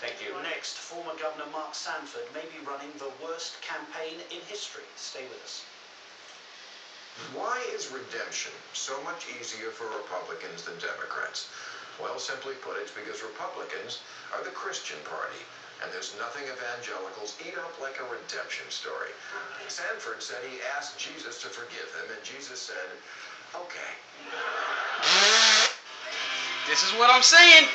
Thank you. Next, former Governor Mark Sanford may be running the worst campaign in history. Stay with us. Why is redemption so much easier for Republicans than Democrats? Well, simply put, it's because Republicans are the Christian party, and there's nothing evangelicals eat up like a redemption story. Sanford said he asked Jesus to forgive him, and Jesus said, okay. This is what I'm saying.